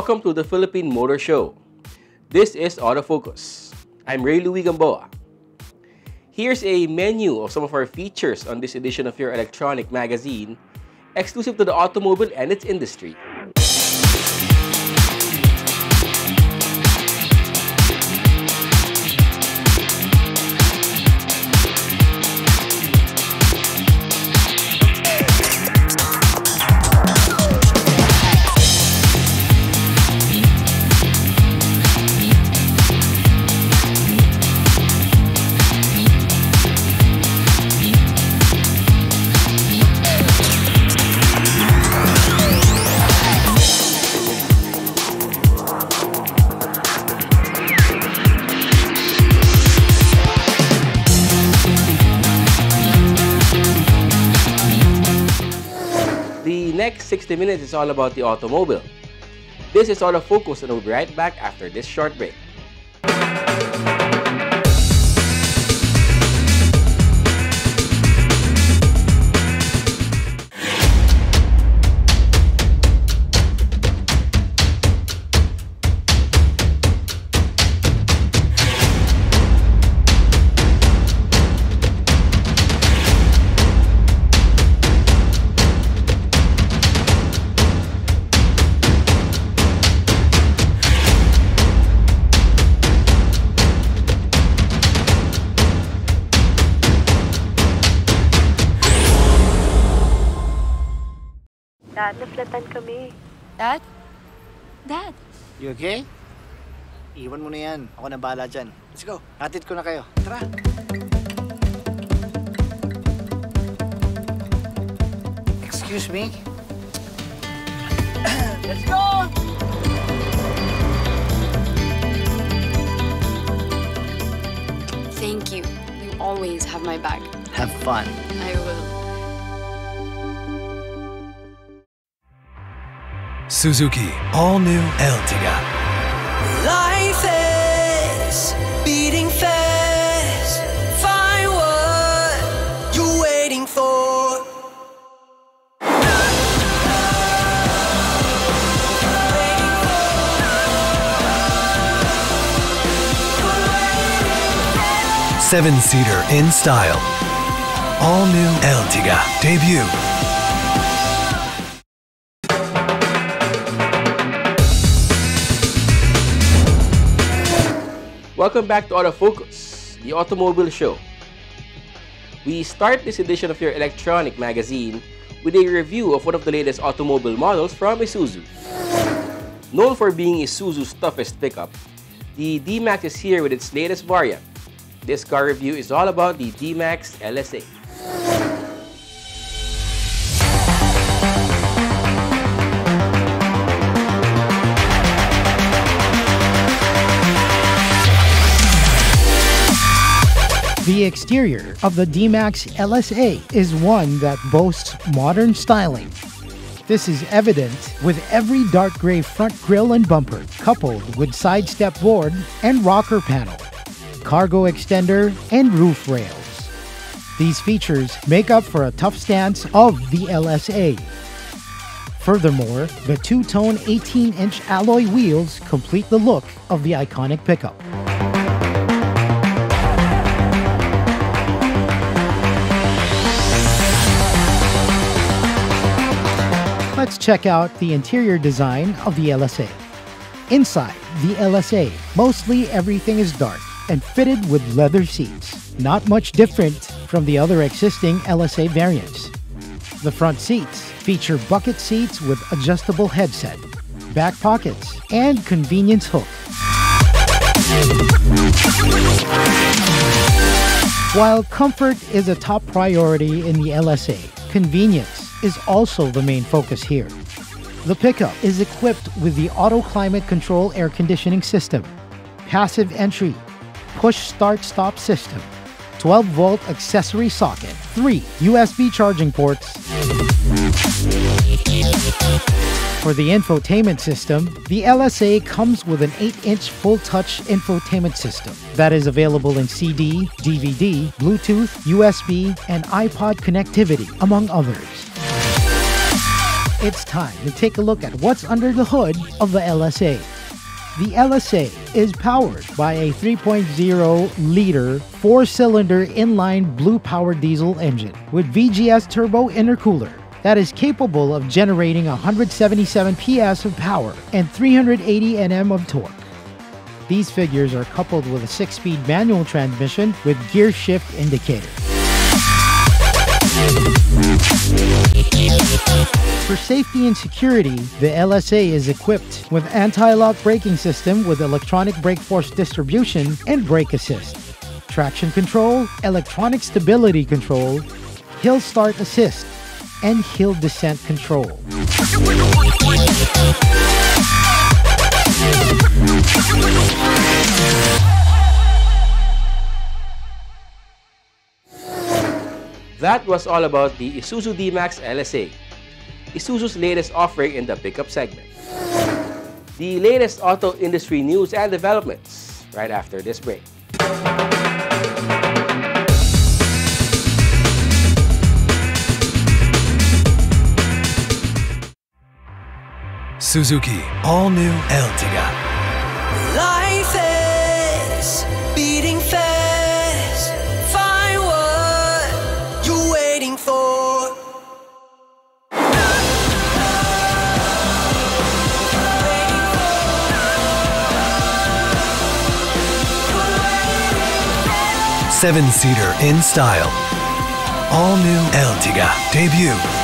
Welcome to the Philippine Motor Show. This is Autofocus. I'm Ray Louis Gamboa. Here's a menu of some of our features on this edition of your electronic magazine, exclusive to the automobile and its industry. 60 minutes is all about the automobile. This is Autofocus and we'll be right back after this short break. You okay? Iwan mo na yan. Ako na bahala dyan. Let's go. Hatid ko na kayo. Tara. Excuse me? Let's go! Thank you. You always have my back. Have fun. I will. Suzuki All New Ertiga. Life is beating fast. Find what you're waiting for. Seven seater in style. All New Ertiga. Debut. Welcome back to Autofocus, the automobile show. We start this edition of your electronic magazine with a review of one of the latest automobile models from Isuzu. Known for being Isuzu's toughest pickup, the D-Max is here with its latest variant. This car review is all about the D-Max LSA. The exterior of the D-Max LSA is one that boasts modern styling. This is evident with every dark gray front grille and bumper, coupled with side step board and rocker panel, cargo extender, and roof rails. These features make up for a tough stance of the LSA. Furthermore, the two-tone 18-inch alloy wheels complete the look of the iconic pickup. Let's check out the interior design of the LSA. Inside the LSA, mostly everything is dark and fitted with leather seats, not much different from the other existing LSA variants. The front seats feature bucket seats with adjustable headset, back pockets, and convenience hook. While comfort is a top priority in the LSA, convenience is also the main focus here. The pickup is equipped with the auto climate control air conditioning system, passive entry, push start stop system, 12 volt accessory socket, three USB charging ports. For the infotainment system, the LSA comes with an 8 inch full touch infotainment system that is available in CD, DVD, Bluetooth, USB, and iPod connectivity, among others. It's time to take a look at what's under the hood of the LSA. The LSA is powered by a 3.0 liter four cylinder inline blue power diesel engine with VGS turbo intercooler that is capable of generating 177 PS of power and 380 Nm of torque. These figures are coupled with a 6 speed manual transmission with gear shift indicator. For safety and security, the LSA is equipped with anti-lock braking system with electronic brake force distribution and brake assist, traction control, electronic stability control, hill start assist, and hill descent control. That was all about the Isuzu D-Max LSA, Isuzu's latest offering in the pickup segment. The latest auto industry news and developments right after this break. Suzuki All New Ertiga. Seven seater in style. All New Ertiga debut.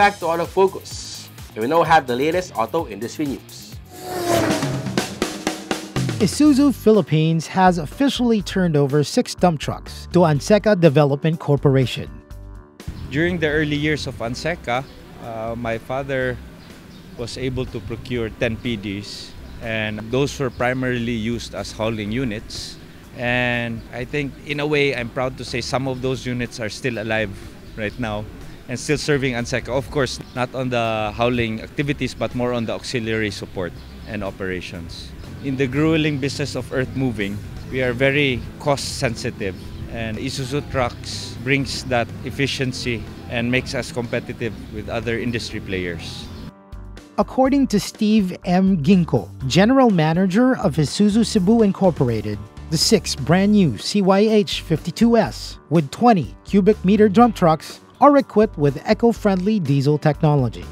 Back to Autofocus. And we now have the latest auto industry news. Isuzu Philippines has officially turned over six dump trucks to Anseca Development Corporation. During the early years of Anseca, uh, my father was able to procure 10 PDs, and those were primarily used as hauling units. And I think, in a way, I'm proud to say some of those units are still alive right now and still serving Anseca. Of course, not on the hauling activities, but more on the auxiliary support and operations. In the grueling business of earth moving, we are very cost sensitive and Isuzu Trucks brings that efficiency and makes us competitive with other industry players. According to Steve M. Ginko, General Manager of Isuzu Cebu Incorporated, the six brand new CYH 52S with 20 cubic meter dump trucks are equipped with eco-friendly diesel technology.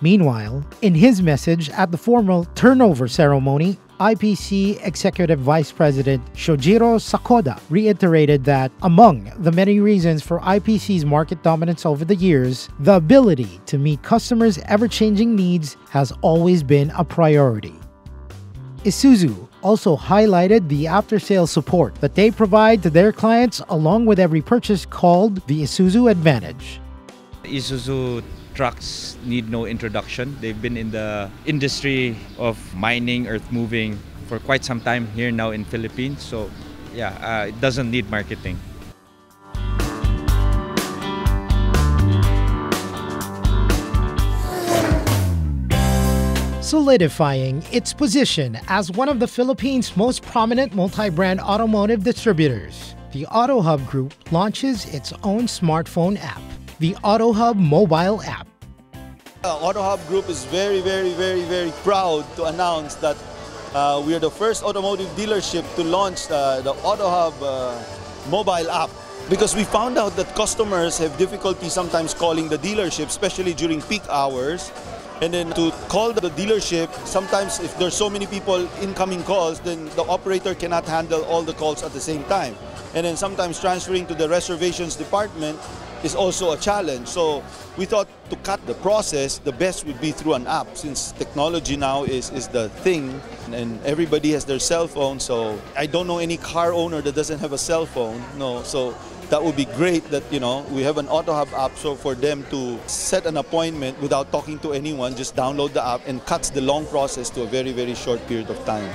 Meanwhile, in his message at the formal turnover ceremony, IPC Executive Vice President Shojiro Sakoda reiterated that among the many reasons for IPC's market dominance over the years, the ability to meet customers' ever-changing needs has always been a priority. Isuzu also highlighted the after-sales support that they provide to their clients along with every purchase called the Isuzu Advantage. Isuzu trucks need no introduction. They've been in the industry of mining, earth moving for quite some time here now in Philippines. So yeah, uh, it doesn't need marketing. Solidifying its position as one of the Philippines' most prominent multi-brand automotive distributors. The AutoHub Group launches its own smartphone app, the AutoHub mobile app. Uh, AutoHub Group is very, very, very, very proud to announce that uh, we are the first automotive dealership to launch uh, the AutoHub uh, mobile app because we found out that customers have difficulty sometimes calling the dealership, especially during peak hours. And then to call the dealership, sometimes if there's so many people incoming calls, then the operator cannot handle all the calls at the same time. And then sometimes transferring to the reservations department, is also a challenge. So we thought to cut the process, the best would be through an app since technology now is, is the thing and everybody has their cell phone. So I don't know any car owner that doesn't have a cell phone. No, so that would be great that you know we have an AutoHub app so for them to set an appointment without talking to anyone just download the app and cuts the long process to a very very short period of time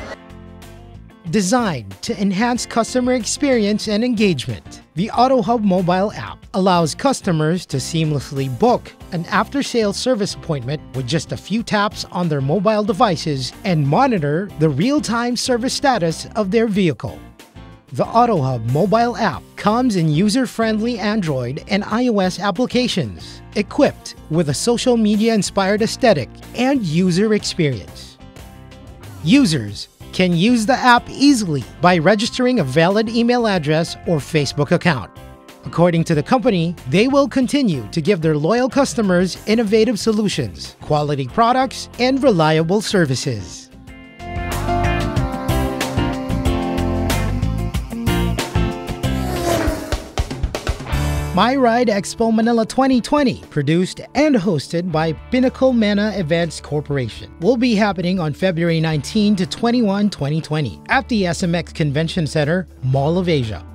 Designed to enhance customer experience and engagement, the AutoHub mobile app allows customers to seamlessly book an after sales service appointment with just a few taps on their mobile devices and monitor the real time service status of their vehicle. The AutoHub mobile app comes in user friendly Android and iOS applications, equipped with a social media inspired aesthetic and user experience. Users can use the app easily by registering a valid email address or Facebook account. According to the company, they will continue to give their loyal customers innovative solutions, quality products, and reliable services. My Ride Expo Manila 2020, produced and hosted by Pinnacle Mena Events Corporation, will be happening on February 19 to 21, 2020 at the SMX Convention Center, Mall of Asia.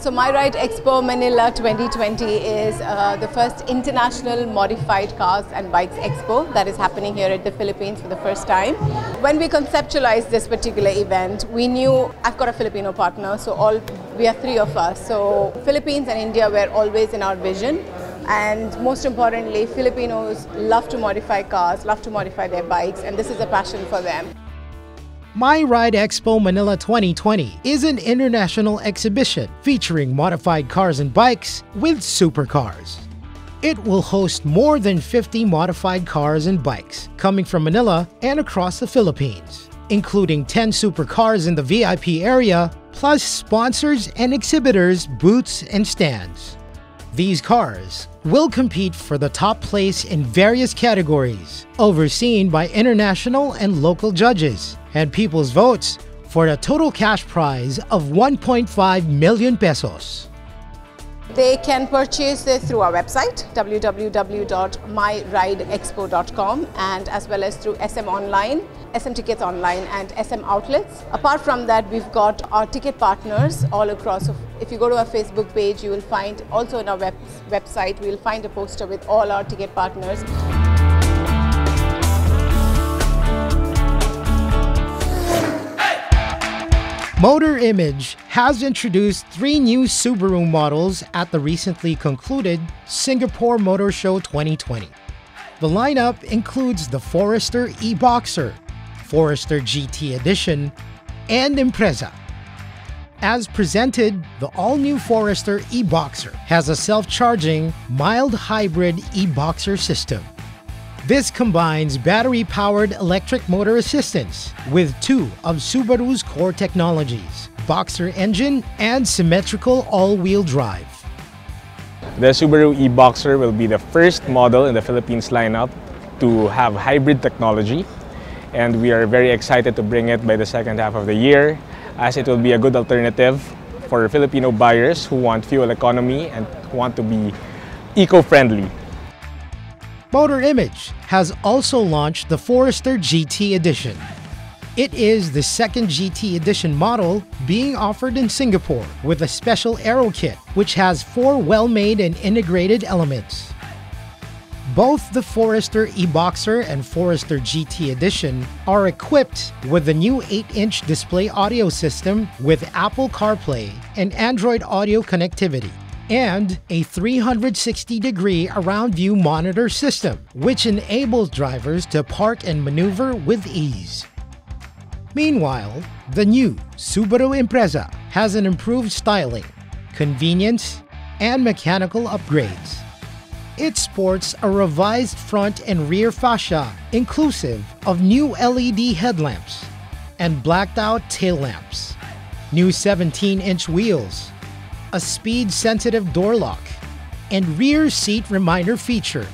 So My Ride Expo Manila 2020 is uh, the first international modified cars and bikes expo that is happening here at the Philippines for the first time. When we conceptualized this particular event, we knew I've got a Filipino partner, so all we are three of us. So Philippines and India were always in our vision. And most importantly, Filipinos love to modify cars, love to modify their bikes, and this is a passion for them. My Ride Expo Manila 2020 is an international exhibition featuring modified cars and bikes with supercars. It will host more than 50 modified cars and bikes coming from Manila and across the Philippines, including 10 supercars in the VIP area, plus sponsors and exhibitors' booths and stands. These cars will compete for the top place in various categories, overseen by international and local judges, and people's votes for a total cash prize of 1.5 million pesos. They can purchase it through our website www.myrideexpo.com and as well as through SM Online, SM Tickets Online and SM Outlets. Apart from that, we've got our ticket partners all across. If you go to our Facebook page, you will find also on our web website, we will find a poster with all our ticket partners. Motor Image has introduced three new Subaru models at the recently concluded Singapore Motor Show 2020. The lineup includes the Forester e-Boxer, Forester GT Edition, and Impreza. As presented, the all-new Forester e-Boxer has a self-charging, mild hybrid e-Boxer system. This combines battery-powered electric motor assistance with two of Subaru's core technologies, Boxer engine and symmetrical all-wheel drive. The Subaru e-Boxer will be the first model in the Philippines lineup to have hybrid technology and we are very excited to bring it by the second half of the year as it will be a good alternative for Filipino buyers who want fuel economy and want to be eco-friendly. Motor Image has also launched the Forester GT Edition. It is the second GT Edition model being offered in Singapore with a special aero kit which has four well-made and integrated elements. Both the Forester e-Boxer and Forester GT Edition are equipped with the new 8-inch display audio system with Apple CarPlay and Android Auto connectivity and a 360 degree around view monitor system, which enables drivers to park and maneuver with ease. Meanwhile, the new Subaru Impreza has an improved styling, convenience, and mechanical upgrades. It sports a revised front and rear fascia inclusive of new LED headlamps and blacked out tail lamps, new 17 inch wheels, a speed-sensitive door lock, and rear seat reminder feature,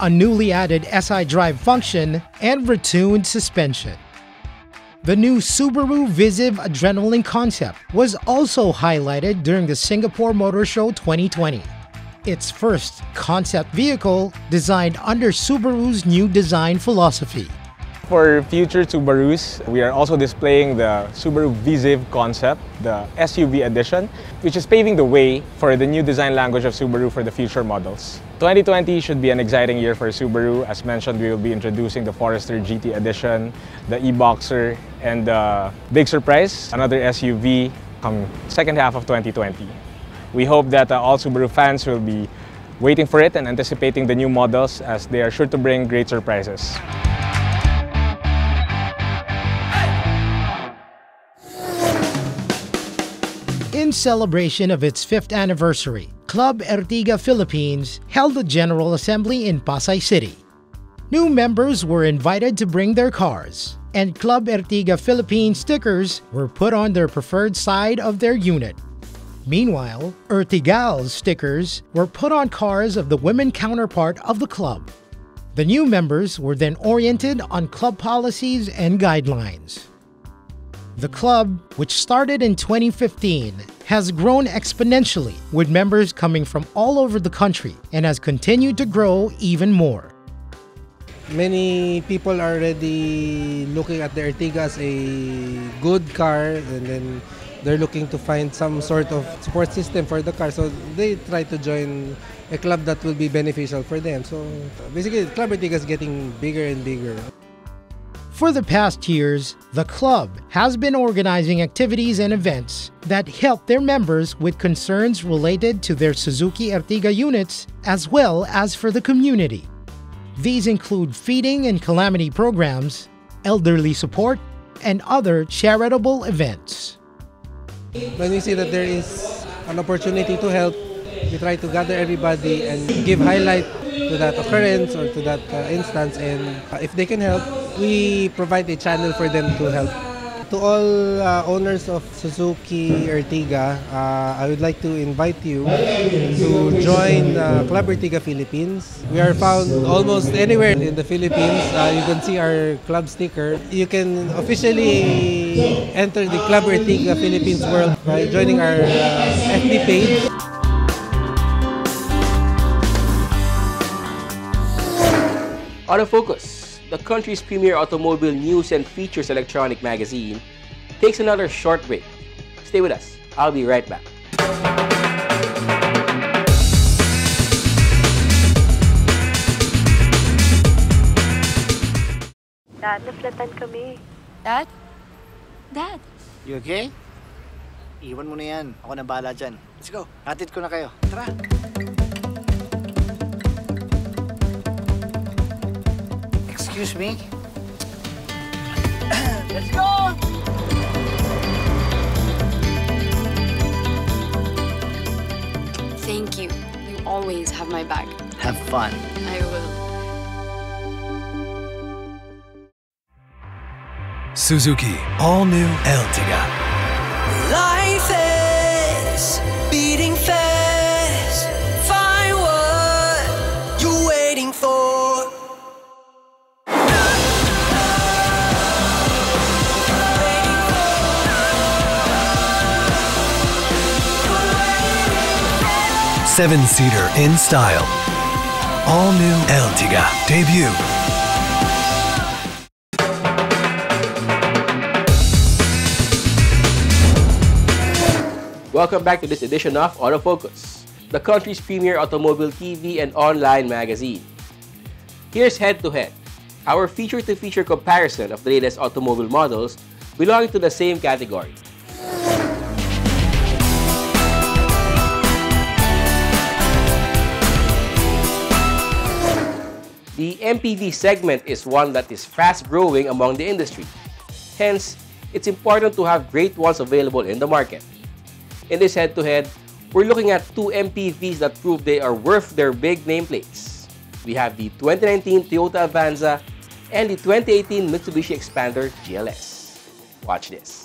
a newly added SI drive function, and retuned suspension. The new Subaru Viziv Adrenaline concept was also highlighted during the Singapore Motor Show 2020. its first concept vehicle designed under Subaru's new design philosophy. For future Subarus, we are also displaying the Subaru Viziv concept, the SUV edition, which is paving the way for the new design language of Subaru for the future models. 2020 should be an exciting year for Subaru. As mentioned, we will be introducing the Forester GT edition, the e-Boxer, and the big surprise, another SUV come second half of 2020. We hope that uh, all Subaru fans will be waiting for it and anticipating the new models as they are sure to bring great surprises. In celebration of its fifth anniversary, Club Ertiga Philippines held a General Assembly in Pasay City. New members were invited to bring their cars, and Club Ertiga Philippines stickers were put on their preferred side of their unit. Meanwhile, Ertigal's stickers were put on cars of the women counterpart of the club. The new members were then oriented on club policies and guidelines. The club, which started in 2015, has grown exponentially with members coming from all over the country and has continued to grow even more. Many people are already looking at the Ertiga as a good car and then they're looking to find some sort of support system for the car. So they try to join a club that will be beneficial for them. So basically, Club Ertiga is getting bigger and bigger. For the past years, the club has been organizing activities and events that help their members with concerns related to their Suzuki Ertiga units as well as for the community. These include feeding and calamity programs, elderly support, and other charitable events. When we see that there is an opportunity to help, we try to gather everybody and give highlight to that occurrence or to that uh, instance and uh, if they can help, we provide a channel for them to help. To all uh, owners of Suzuki Ertiga, uh, I would like to invite you to join uh, Club Ertiga Philippines. We are found almost anywhere in the Philippines. Uh, you can see our club sticker. You can officially enter the Club Ertiga Philippines world by joining our FB page. Autofocus, the country's premier automobile news and features electronic magazine, takes another short break. Stay with us. I'll be right back. Dad, naflatan kami. Dad? Dad? You okay? Iwan mo na yan. Ako na bahala dyan. Let's go. Hatid ko na kayo. Tara. Excuse me? Let's go! Thank you. You always have my back. Have fun. I will. Suzuki All New Ertiga. Seven seater in style. All New Ertiga debut. Welcome back to this edition of Autofocus, the country's premier automobile TV and online magazine. Here's Head to Head, our feature to feature comparison of the latest automobile models belonging to the same category. The MPV segment is one that is fast growing among the industry. Hence, it's important to have great ones available in the market. In this head-to-head, we're looking at two MPVs that prove they are worth their big nameplates. We have the 2019 Toyota Avanza and the 2018 Mitsubishi Xpander GLS. Watch this.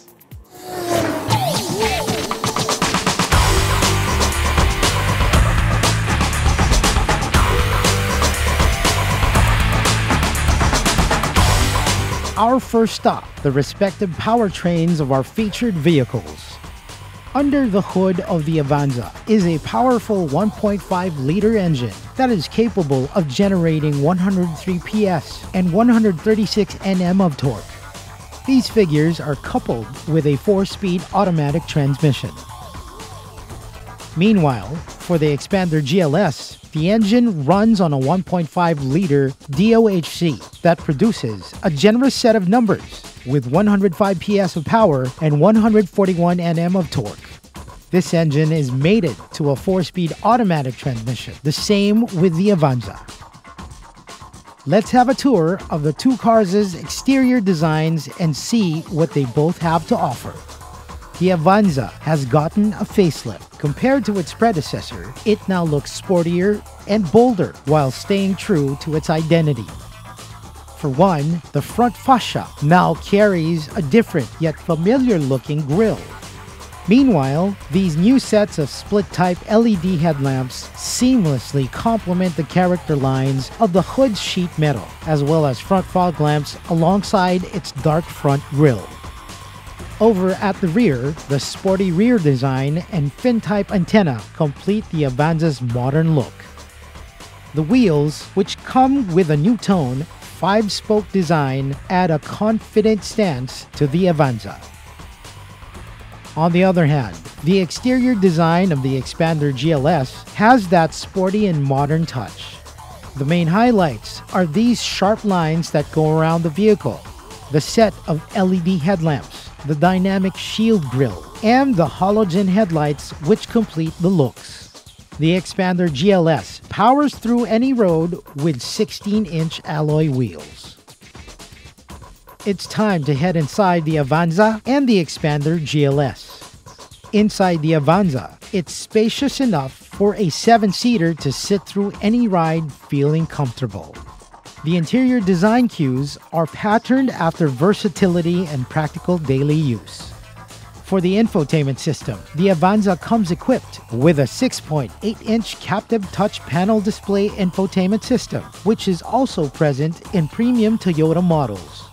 Our first stop, the respective powertrains of our featured vehicles. Under the hood of the Avanza is a powerful 1.5 liter engine that is capable of generating 103 PS and 136 Nm of torque. These figures are coupled with a 4-speed automatic transmission. Meanwhile, for the Xpander GLS, the engine runs on a 1.5 liter DOHC that produces a generous set of numbers with 105 PS of power and 141 Nm of torque. This engine is mated to a 4-speed automatic transmission, the same with the Avanza. Let's have a tour of the two cars' exterior designs and see what they both have to offer. The Avanza has gotten a facelift. Compared to its predecessor, it now looks sportier and bolder while staying true to its identity. For one, the front fascia now carries a different yet familiar looking grille. Meanwhile, these new sets of split-type LED headlamps seamlessly complement the character lines of the hood's sheet metal, as well as front fog lamps alongside its dark front grille. Over at the rear, the sporty rear design and fin-type antenna complete the Avanza's modern look. The wheels, which come with a new tone, five-spoke design, add a confident stance to the Avanza. On the other hand, the exterior design of the Xpander GLS has that sporty and modern touch. The main highlights are these sharp lines that go around the vehicle, the set of LED headlamps, the dynamic shield grille, and the halogen headlights which complete the looks. The Xpander GLS powers through any road with 16-inch alloy wheels. It's time to head inside the Avanza and the Xpander GLS. Inside the Avanza, it's spacious enough for a 7-seater to sit through any ride feeling comfortable. The interior design cues are patterned after versatility and practical daily use. For the infotainment system, the Avanza comes equipped with a 6.8-inch capacitive touch panel display infotainment system, which is also present in premium Toyota models.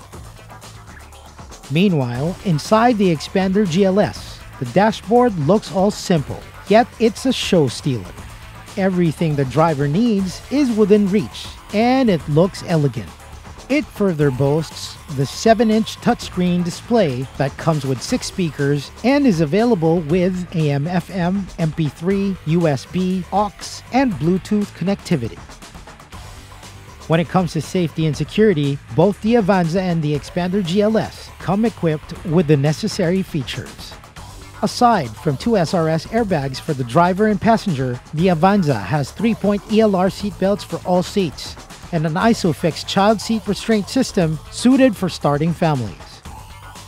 Meanwhile, inside the Xpander GLS, the dashboard looks all simple, yet it's a show stealer. Everything the driver needs is within reach, and it looks elegant. It further boasts the 7-inch touchscreen display that comes with 6 speakers and is available with AM, FM, MP3, USB, aux, and Bluetooth connectivity. When it comes to safety and security, both the Avanza and the Xpander GLS come equipped with the necessary features. Aside from two SRS airbags for the driver and passenger, the Avanza has 3-point ELR seatbelts for all seats, and an ISOFIX child seat restraint system suited for starting families.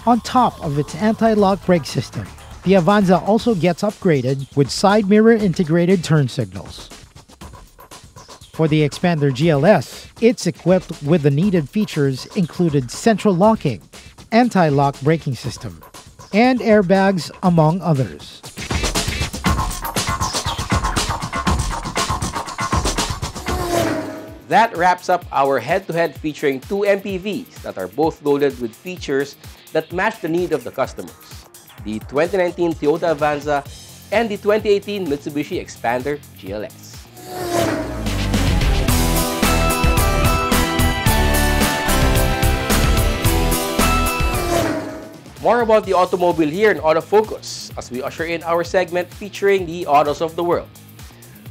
On top of its anti-lock brake system, the Avanza also gets upgraded with side mirror integrated turn signals. For the Xpander GLS, it's equipped with the needed features included central locking, anti-lock braking system, and airbags among others. That wraps up our head-to-head featuring two MPVs that are both loaded with features that match the need of the customers. The 2019 Toyota Avanza and the 2018 Mitsubishi Xpander GLS. More about the automobile here in Autofocus as we usher in our segment featuring the autos of the world.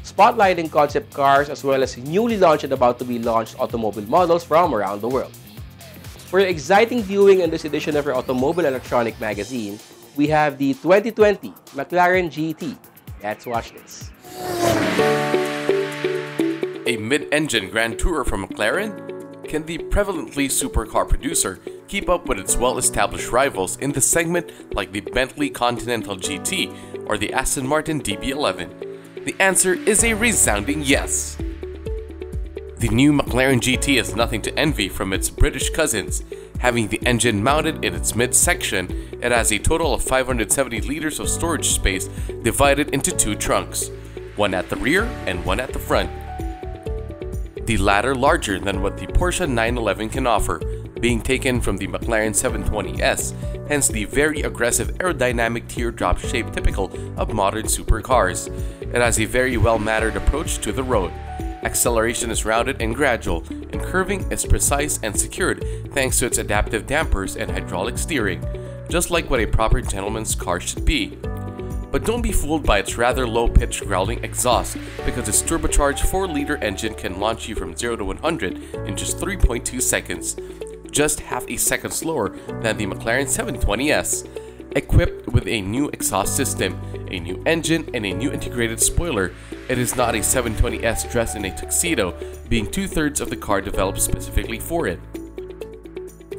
Spotlighting concept cars as well as newly launched and about to be launched automobile models from around the world. For your exciting viewing in this edition of your Automobile Electronic Magazine, we have the 2020 McLaren GT. Let's watch this. A mid-engine Grand Tourer from McLaren? Can the prevalently supercar producer keep up with its well-established rivals in the segment like the Bentley Continental GT or the Aston Martin DB11? The answer is a resounding yes. The new McLaren GT is nothing to envy from its British cousins. Having the engine mounted in its midsection, it has a total of 570 liters of storage space divided into two trunks, one at the rear and one at the front. The latter larger than what the Porsche 911 can offer, being taken from the McLaren 720S, hence the very aggressive aerodynamic teardrop shape typical of modern supercars. It has a very well-mannered approach to the road. Acceleration is rounded and gradual, and curving is precise and secured thanks to its adaptive dampers and hydraulic steering, just like what a proper gentleman's car should be. But don't be fooled by its rather low-pitched growling exhaust, because its turbocharged 4-liter engine can launch you from 0 to 100 in just 3.2 seconds, just half a second slower than the McLaren 720S. Equipped with a new exhaust system, a new engine, and a new integrated spoiler, it is not a 720S dressed in a tuxedo, being two-thirds of the car developed specifically for it.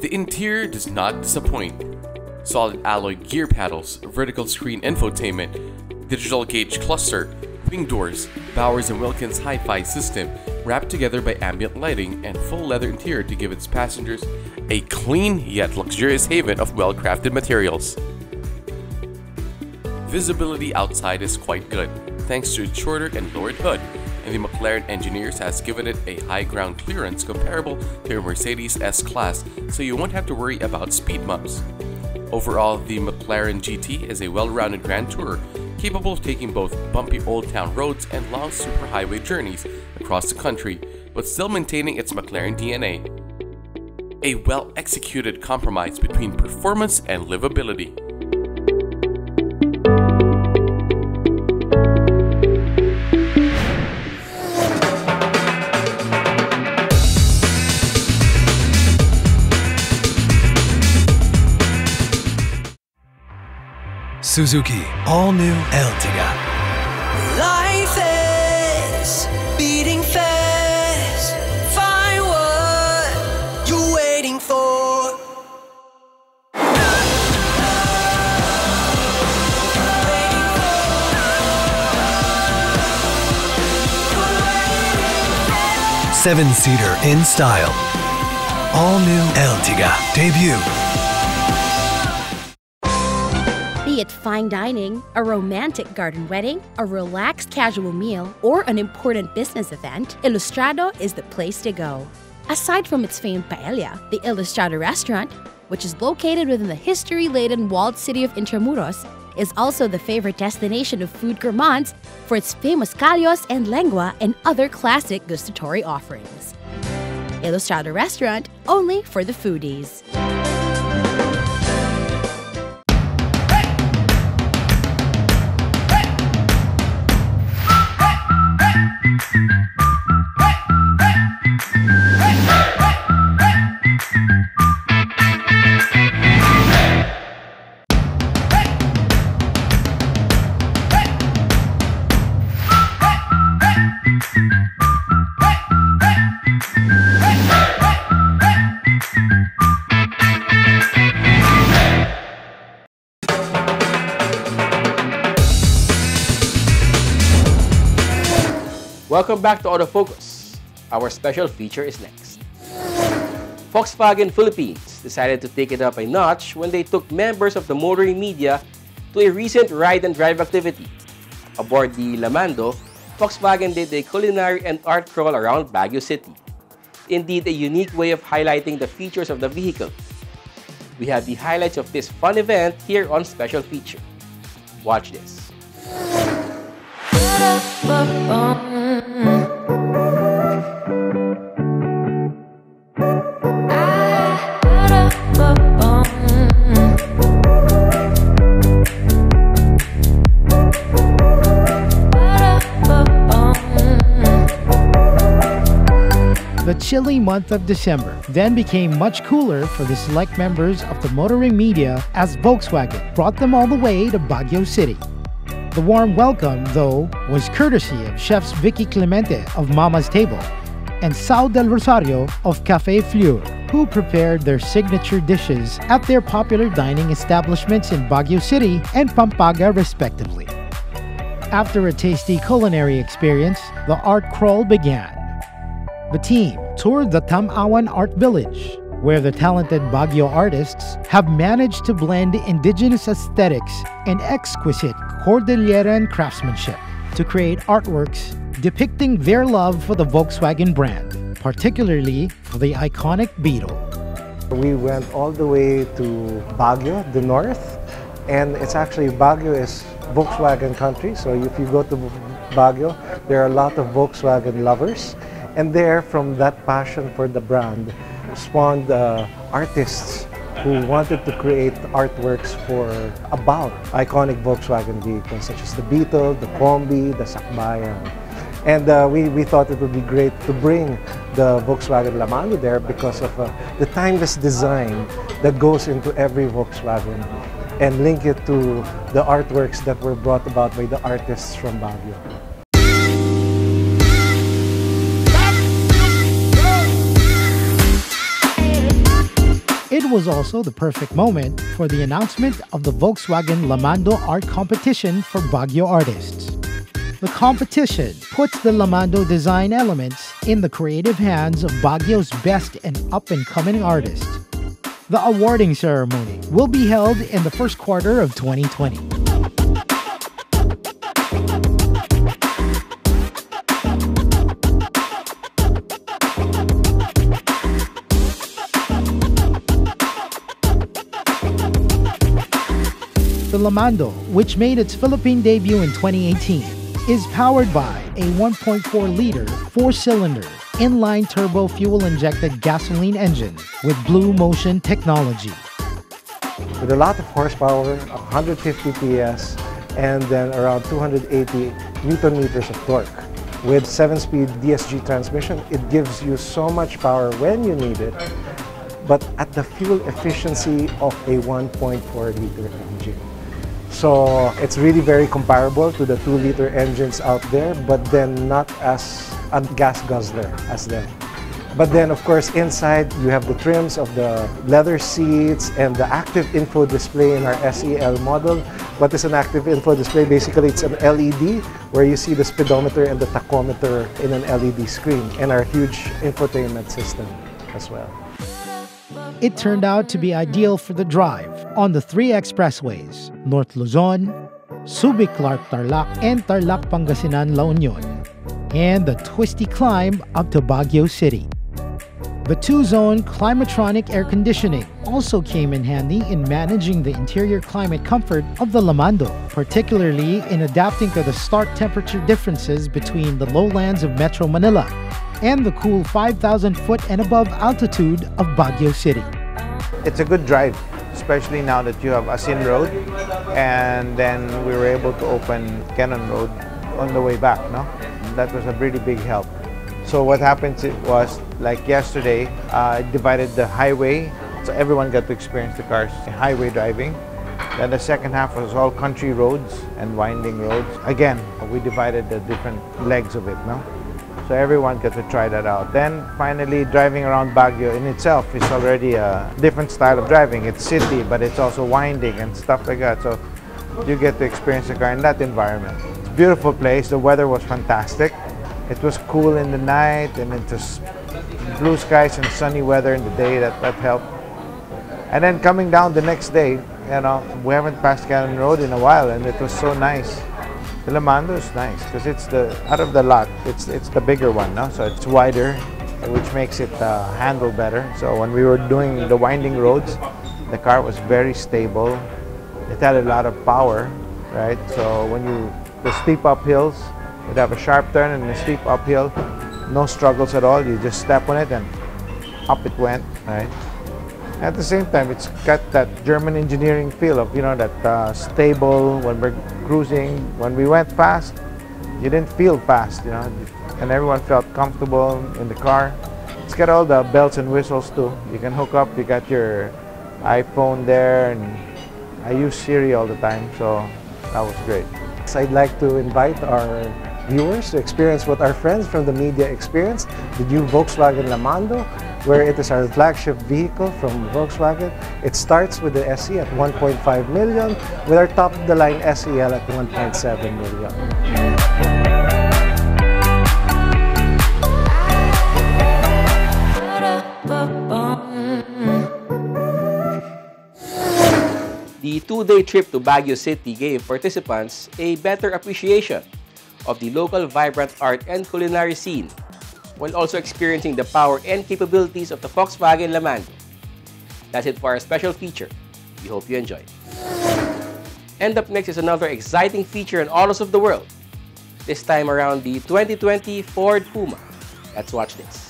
The interior does not disappoint. Solid alloy gear paddles, vertical screen infotainment, digital gauge cluster, wing doors, Bowers & Wilkins hi-fi system, wrapped together by ambient lighting and full leather interior to give its passengers a clean yet luxurious haven of well-crafted materials. Visibility outside is quite good, thanks to its shorter and lowered hood, and the McLaren engineers has given it a high ground clearance comparable to a Mercedes S-Class, so you won't have to worry about speed bumps. Overall, the McLaren GT is a well-rounded Grand Tourer, capable of taking both bumpy old town roads and long superhighway journeys across the country, but still maintaining its McLaren DNA. A well-executed compromise between performance and livability. Suzuki All New Ertiga. Life is beating fast. Find what you're waiting for. Seven seater in style. All new Ertiga debut. Fine dining, a romantic garden wedding, a relaxed casual meal, or an important business event, Ilustrado is the place to go. Aside from its famed paella, the Ilustrado restaurant, which is located within the history-laden walled city of Intramuros, is also the favorite destination of food gourmands for its famous callos and lengua and other classic gustatory offerings. Ilustrado restaurant, only for the foodies. Welcome back to Autofocus. Our special feature is next. Volkswagen Philippines decided to take it up a notch when they took members of the motoring media to a recent ride and drive activity. Aboard the Lamando, Volkswagen did a culinary and art crawl around Baguio City. Indeed, a unique way of highlighting the features of the vehicle. We have the highlights of this fun event here on Special Feature. Watch this. The chilly month of December then became much cooler for the select members of the motoring media as Volkswagen brought them all the way to Baguio City. The warm welcome, though, was courtesy of chefs Vicky Clemente of Mama's Table and Sau del Rosario of Cafe Fleur, who prepared their signature dishes at their popular dining establishments in Baguio City and Pampanga, respectively. After a tasty culinary experience, the art crawl began. The team toured the Tam-awan Art Village, where the talented Baguio artists have managed to blend indigenous aesthetics and exquisite Cordilleran craftsmanship to create artworks depicting their love for the Volkswagen brand, particularly for the iconic Beetle. We went all the way to Baguio, the north, and it's actually Baguio is Volkswagen country. So if you go to Baguio, there are a lot of Volkswagen lovers, and there, from that passion for the brand, spawned uh, artists who wanted to create artworks for about iconic Volkswagen vehicles such as the Beetle, the Combi, the Sakbayan. And uh, we, we thought it would be great to bring the Volkswagen Lamando there because of uh, the timeless design that goes into every Volkswagen and link it to the artworks that were brought about by the artists from Baguio. It was also the perfect moment for the announcement of the Volkswagen Lamando Art Competition for Baguio artists. The competition puts the Lamando design elements in the creative hands of Baguio's best and up-and-coming artists. The awarding ceremony will be held in the first quarter of 2020. The Lamando, which made its Philippine debut in 2018, is powered by a 1.4-liter four-cylinder inline turbo fuel-injected gasoline engine with Blue Motion technology. With a lot of horsepower, 150 PS, and then around 280 newton meters of torque. With 7-speed DSG transmission, it gives you so much power when you need it, but at the fuel efficiency of a 1.4-liter engine. So it's really very comparable to the 2-liter engines out there, but then not as a gas guzzler as them. But then, of course, inside you have the trims of the leather seats and the active info display in our SEL model. What is an active info display? Basically, it's an LED where you see the speedometer and the tachometer in an LED screen and our huge infotainment system as well. It turned out to be ideal for the drive on the three expressways, North Luzon, Subic Clark Tarlac, and Tarlac Pangasinan La Union, and the twisty climb up to Baguio City. The two-zone Climatronic air conditioning also came in handy in managing the interior climate comfort of the Lamando, particularly in adapting to the stark temperature differences between the lowlands of Metro Manila and the cool 5,000 foot and above altitude of Baguio City. It's a good drive, especially now that you have Asin Road and then we were able to open Kennon Road on the way back, no? That was a really big help. So what happened was, like yesterday, uh, I divided the highway, so everyone got to experience the cars highway driving. Then the second half was all country roads and winding roads. Again, we divided the different legs of it, no? So everyone got to try that out. Then finally driving around Baguio in itself is already a different style of driving. It's city, but it's also winding and stuff like that. So you get to experience the car in that environment. It's a beautiful place. The weather was fantastic. It was cool in the night and it was blue skies and sunny weather in the day. That, that helped. And then coming down the next day, you know, we haven't passed Kennon Road in a while and it was so nice. The Lamando is nice because it's the out of the lot. It's it's the bigger one, no? So it's wider, which makes it uh, handle better. So when we were doing the winding roads, the car was very stable. It had a lot of power, right? So when you the steep uphills, you'd have a sharp turn and a steep uphill, no struggles at all. You just step on it and up it went, right? At the same time, it's got that German engineering feel of, you know, that uh, stable when we're cruising. When we went fast, you didn't feel fast, you know, and everyone felt comfortable in the car. It's got all the bells and whistles too. You can hook up, you got your iPhone there, and I use Siri all the time, so that was great. I'd like to invite our viewers to experience what our friends from the media experienced, the new Volkswagen Lamando, where it is our flagship vehicle from Volkswagen. It starts with the SE at 1.5 million, with our top-of-the-line SEL at 1.7 million. The two-day trip to Baguio City gave participants a better appreciation of the local vibrant art and culinary scene, while also experiencing the power and capabilities of the Volkswagen Lamando. That's it for our special feature. We hope you enjoyed. And up next is another exciting feature in autos of the world. This time around the 2020 Ford Puma. Let's watch this.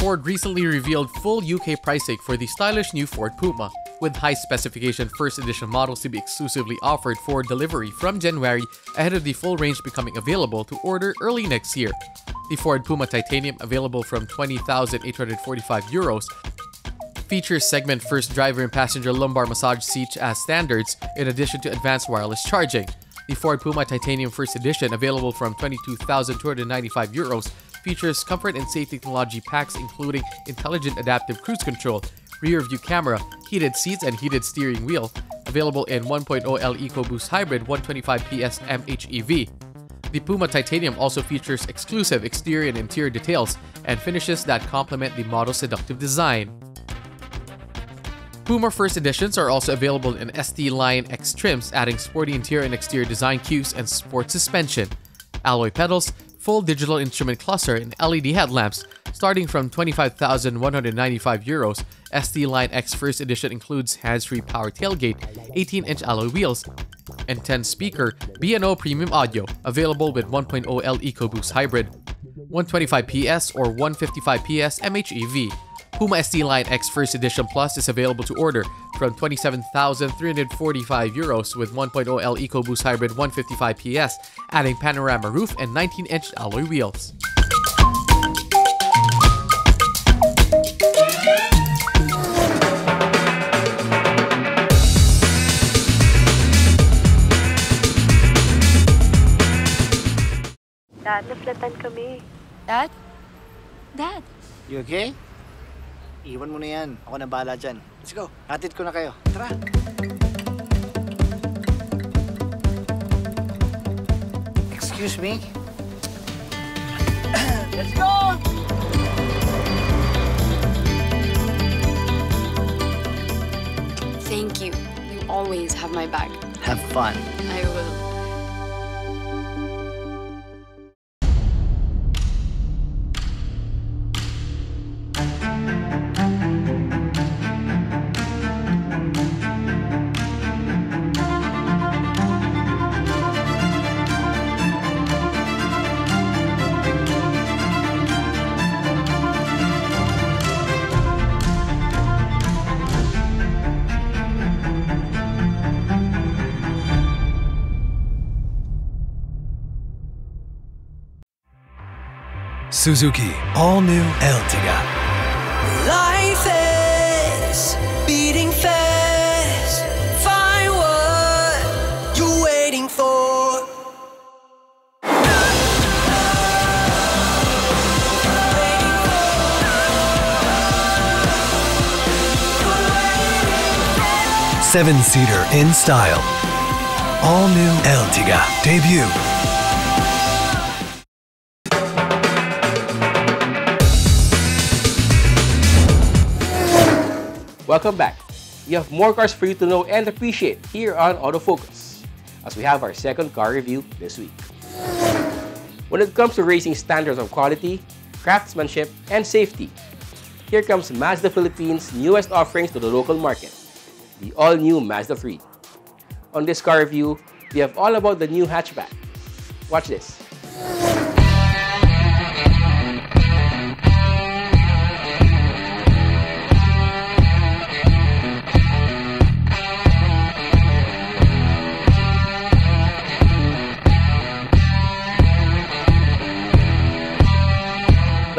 Ford recently revealed full UK pricing for the stylish new Ford Puma, with high specification first edition models to be exclusively offered for delivery from January ahead of the full range becoming available to order early next year. The Ford Puma Titanium, available from 20,845 euros, features segment first driver and passenger lumbar massage seats as standards, in addition to advanced wireless charging. The Ford Puma Titanium First Edition, available from 22,295 euros, features comfort and safety technology packs including intelligent adaptive cruise control, rear view camera, heated seats and heated steering wheel, available in 1.0L EcoBoost Hybrid 125 PS MHEV. The Puma Titanium also features exclusive exterior and interior details and finishes that complement the model's seductive design. Puma First Editions are also available in ST Line X trims, adding sporty interior and exterior design cues and sport suspension, alloy pedals, full digital instrument cluster, and LED headlamps. Starting from 25,195 euros, ST Line X First Edition includes hands-free power tailgate, 18-inch alloy wheels, and 10-speaker B&O premium audio, available with 1.0L EcoBoost Hybrid, 125 PS or 155 PS MHEV. Puma ST Line X First Edition Plus is available to order from 27,345 euros with 1.0L EcoBoost Hybrid 155 PS, adding panorama roof and 19-inch alloy wheels. Dad, naflatan kami. Dad? Dad? You okay? Iwan mo na yan. Ako na bahala dyan. Let's go. Hatid ko na kayo. Tara. Excuse me? Let's go! Thank you. You always have my back. Have fun. Suzuki All New Ertiga. Life is beating fast. Find what you're waiting for. Seven seater in style. All new Ertiga debut. Welcome back. We have more cars for you to know and appreciate here on Autofocus, as we have our second car review this week. When it comes to racing standards of quality, craftsmanship, and safety, here comes Mazda Philippines' newest offerings to the local market, the all-new Mazda 3. On this car review, we have all about the new hatchback. Watch this.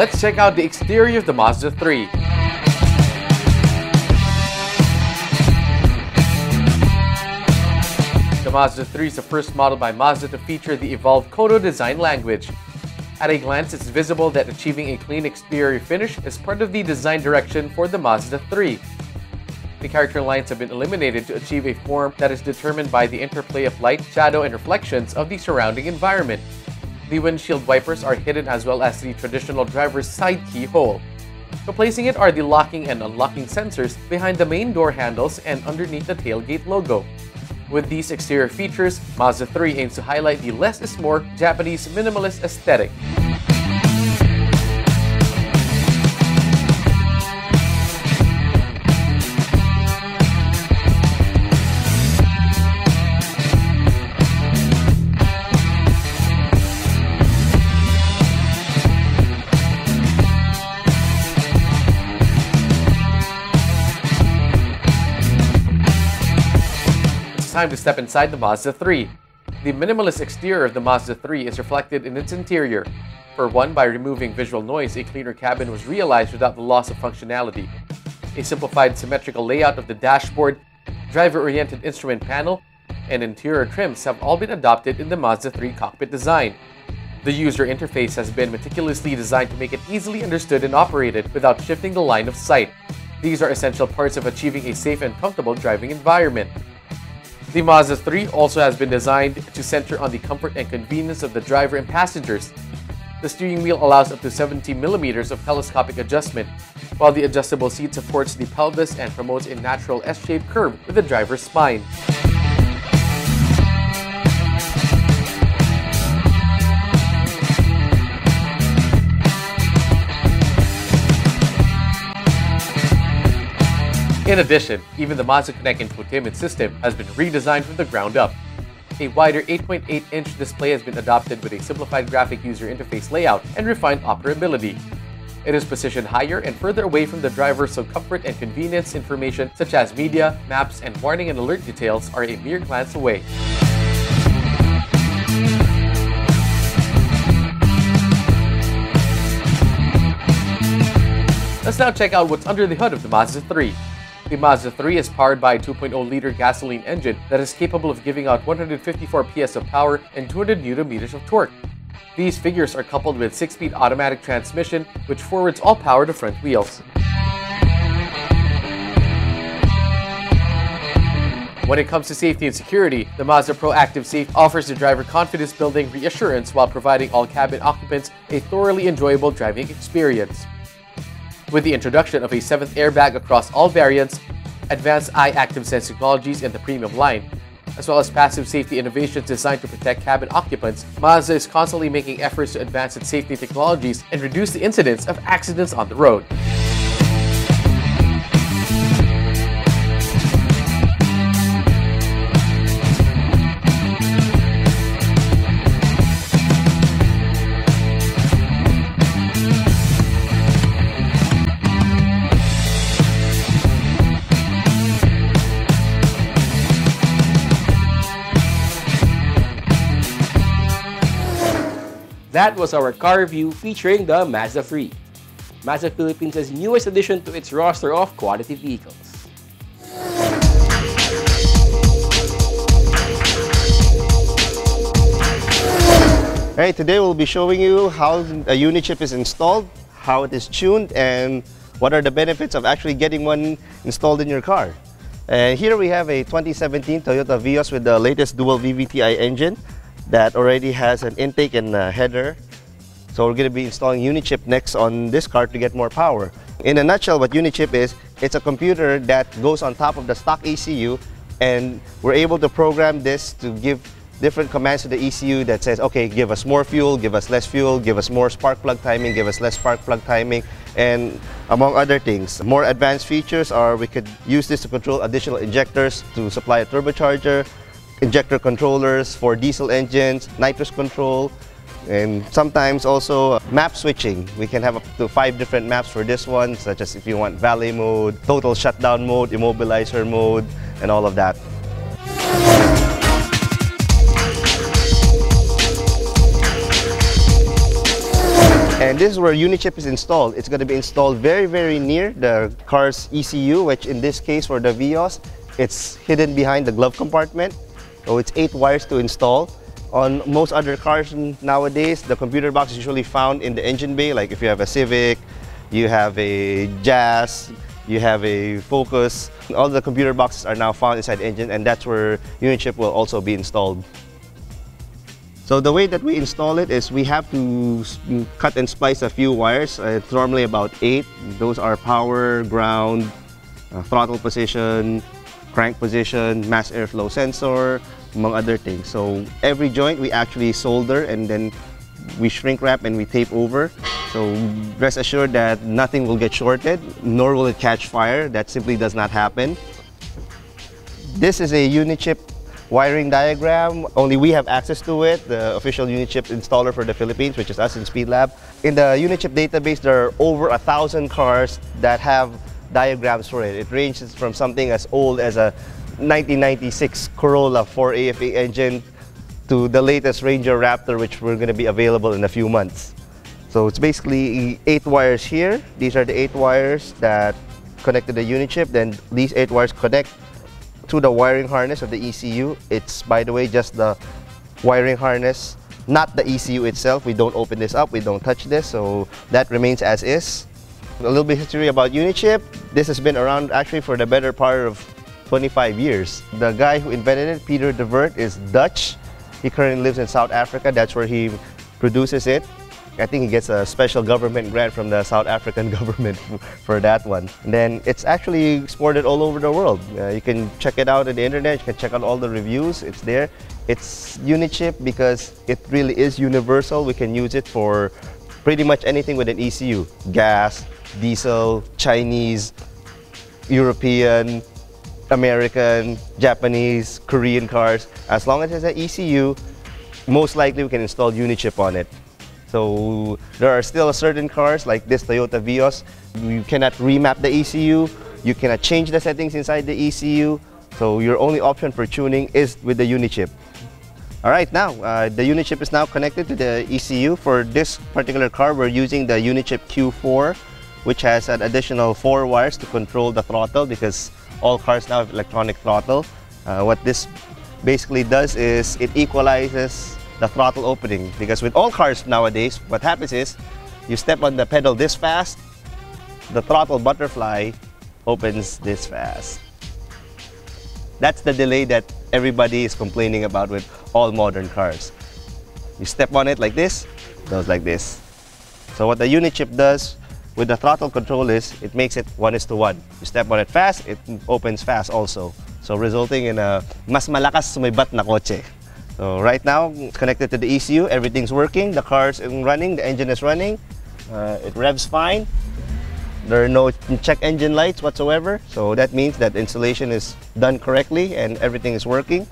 Let's check out the exterior of the Mazda 3. The Mazda 3 is the first model by Mazda to feature the evolved Kodo design language. At a glance, it's visible that achieving a clean exterior finish is part of the design direction for the Mazda 3. The character lines have been eliminated to achieve a form that is determined by the interplay of light, shadow, and reflections of the surrounding environment. The windshield wipers are hidden as well as the traditional driver's side keyhole. Replacing it are the locking and unlocking sensors behind the main door handles and underneath the tailgate logo. With these exterior features, Mazda 3 aims to highlight the less is more Japanese minimalist aesthetic. Time to step inside the Mazda 3. The minimalist exterior of the Mazda 3 is reflected in its interior. For one, by removing visual noise, a cleaner cabin was realized without the loss of functionality. A simplified symmetrical layout of the dashboard, driver-oriented instrument panel, and interior trims have all been adopted in the Mazda 3 cockpit design. The user interface has been meticulously designed to make it easily understood and operated without shifting the line of sight. These are essential parts of achieving a safe and comfortable driving environment. The Mazda 3 also has been designed to center on the comfort and convenience of the driver and passengers. The steering wheel allows up to 70 millimeters of telescopic adjustment, while the adjustable seat supports the pelvis and promotes a natural S-shaped curve with the driver's spine. In addition, even the Mazda Connect infotainment system has been redesigned from the ground up. A wider 8.8-inch display has been adopted with a simplified graphic user interface layout and refined operability. It is positioned higher and further away from the driver so comfort and convenience information such as media, maps, and warning and alert details are a mere glance away. Let's now check out what's under the hood of the Mazda 3. The Mazda 3 is powered by a 2.0-liter gasoline engine that is capable of giving out 154 PS of power and 200 Nm of torque. These figures are coupled with 6-speed automatic transmission, which forwards all power to front wheels. When it comes to safety and security, the Mazda Proactive Safe offers the driver confidence-building reassurance while providing all cabin occupants a thoroughly enjoyable driving experience. With the introduction of a seventh airbag across all variants, advanced i-Activsense technologies in the premium line, as well as passive safety innovations designed to protect cabin occupants, Mazda is constantly making efforts to advance its safety technologies and reduce the incidence of accidents on the road. That was our car review featuring the Mazda 3. Mazda Philippines' newest addition to its roster of quality vehicles. Alright, today we'll be showing you how a Unichip is installed, how it is tuned, and what are the benefits of actually getting one installed in your car. And here we have a 2017 Toyota Vios with the latest dual VVTi engine that already has an intake and a header. So we're going to be installing Unichip next on this car to get more power. In a nutshell, what Unichip is, it's a computer that goes on top of the stock ECU and we're able to program this to give different commands to the ECU that says, okay, give us more fuel, give us less fuel, give us more spark plug timing, give us less spark plug timing, and among other things. More advanced features are we could use this to control additional injectors to supply a turbocharger, injector controllers for diesel engines, nitrous control, and sometimes also map switching. We can have up to five different maps for this one, such as if you want valet mode, total shutdown mode, immobilizer mode, and all of that. And this is where Unichip is installed. It's going to be installed very, very near the car's ECU, which in this case for the Vios, it's hidden behind the glove compartment. So it's eight wires to install. On most other cars nowadays, the computer box is usually found in the engine bay. Like if you have a Civic, you have a Jazz, you have a Focus. All the computer boxes are now found inside the engine and that's where Unichip will also be installed. So the way that we install it is we have to cut and splice a few wires. It's normally about eight. Those are power, ground, uh, throttle position, crank position, mass airflow sensor, among other things. So every joint we actually solder and then we shrink wrap and we tape over. So rest assured that nothing will get shorted, nor will it catch fire. That simply does not happen. This is a Unichip wiring diagram. Only we have access to it, the official Unichip installer for the Philippines, which is us in Speedlab. In the Unichip database, there are over a thousand cars that have diagrams for it. It ranges from something as old as a 1996 Corolla 4A-FE engine to the latest Ranger Raptor, which we're going to be available in a few months. So it's basically eight wires here. These are the eight wires that connect to the Unichip. Then these eight wires connect to the wiring harness of the ECU. It's, by the way, just the wiring harness, not the ECU itself. We don't open this up, we don't touch this, so that remains as is. A little bit history about Unichip. This has been around actually for the better part of 25 years. The guy who invented it, Peter de Vert, is Dutch. He currently lives in South Africa. That's where he produces it. I think he gets a special government grant from the South African government for that one. And then it's actually exported all over the world. Uh, you can check it out on the internet. You can check out all the reviews. It's there. It's Unichip because it really is universal. We can use it for pretty much anything with an ECU. Gas, diesel, Chinese, European, American, Japanese, Korean cars. As long as it's an ECU, most likely we can install Unichip on it. So there are still certain cars like this Toyota Vios, you cannot remap the ECU, you cannot change the settings inside the ECU, so your only option for tuning is with the Unichip. All right, now uh, the Unichip is now connected to the ECU. For this particular car, we're using the Unichip Q4, which has an additional four wires to control the throttle because all cars now have electronic throttle. Uh, what this basically does is it equalizes the throttle opening because with all cars nowadays, what happens is you step on the pedal this fast, the throttle butterfly opens this fast. That's the delay that everybody is complaining about with all modern cars. You step on it like this, goes like this. So what the Unichip does with the throttle control is it makes it one is to one. You step on it fast, it opens fast also. So resulting in a mas malakas sumibat na kotse. So right now, it's connected to the ECU, everything's working, the car's running, the engine is running, uh, it revs fine. There are no check engine lights whatsoever, so that means that installation is done correctly and everything is working.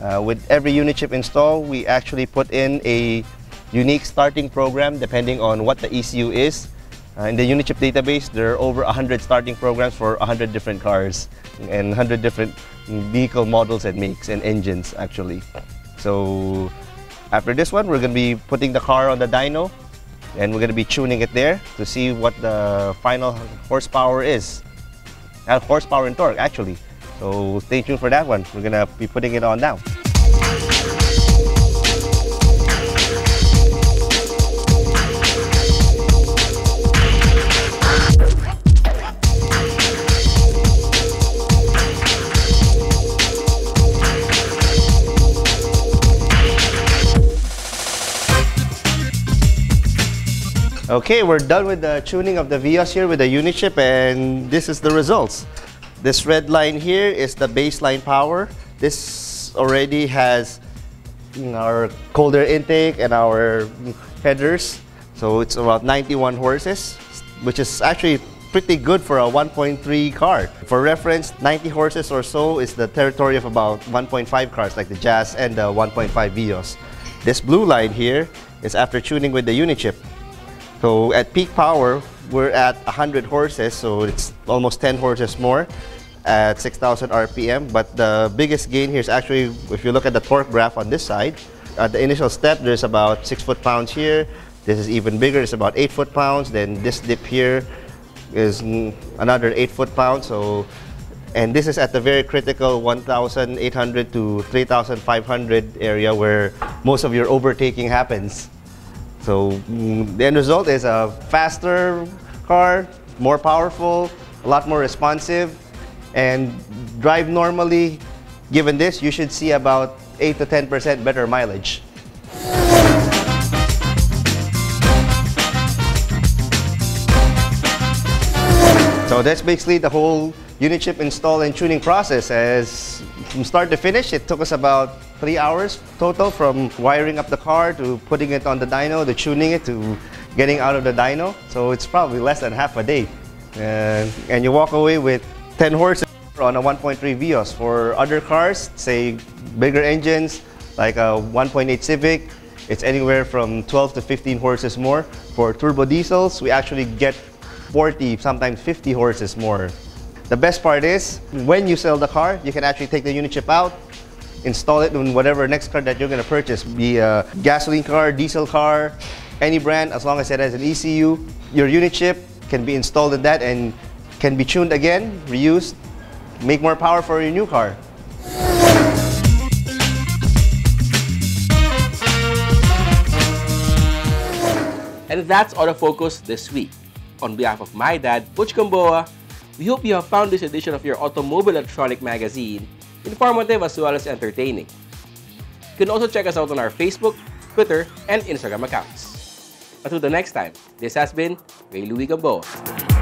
Uh, with every Unichip install, we actually put in a unique starting program depending on what the ECU is. Uh, in the Unichip database, there are over 100 starting programs for 100 different cars and 100 different vehicle models and makes and engines actually. So after this one, we're going to be putting the car on the dyno and we're going to be tuning it there to see what the final horsepower is. Uh, horsepower and torque, actually. So stay tuned for that one. We're going to be putting it on now. Okay, we're done with the tuning of the Vios here with the Unichip and this is the results. This red line here is the baseline power. This already has our colder intake and our headers. So it's about 91 horses, which is actually pretty good for a 1.3 car. For reference, 90 horses or so is the territory of about 1.5 cars like the Jazz and the 1.5 Vios. This blue line here is after tuning with the Unichip. So at peak power, we're at 100 horses, so it's almost 10 horses more at 6,000 RPM. But the biggest gain here is actually, if you look at the torque graph on this side, at the initial step, there's about 6 foot-pounds here. This is even bigger, it's about 8 foot-pounds. Then this dip here is another 8 foot-pounds. So, and this is at the very critical 1,800 to 3,500 area where most of your overtaking happens. So mm, the end result is a faster car, more powerful, a lot more responsive, and drive normally. Given this, you should see about 8 to 10% better mileage. So that's basically the whole Unichip install and tuning process. As from start to finish, it took us about three hours total from wiring up the car to putting it on the dyno, to tuning it, to getting out of the dyno. So it's probably less than half a day. And, and you walk away with 10 horses on a 1.3 Vios. For other cars, say bigger engines, like a 1.8 Civic, it's anywhere from 12 to 15 horses more. For turbo diesels, we actually get 40, sometimes 50 horses more. The best part is, when you sell the car, you can actually take the Unichip out, install it in whatever next car that you're going to purchase, be a gasoline car, diesel car, any brand, as long as it has an ECU. Your Unichip can be installed in that and can be tuned again, reused, make more power for your new car. And that's Autofocus this week. On behalf of my dad, Butch Gamboa, we hope you have found this edition of your Automobile Electronic magazine informative as well as entertaining. You can also check us out on our Facebook, Twitter, and Instagram accounts. Until the next time, this has been Ray Louis Gamboa.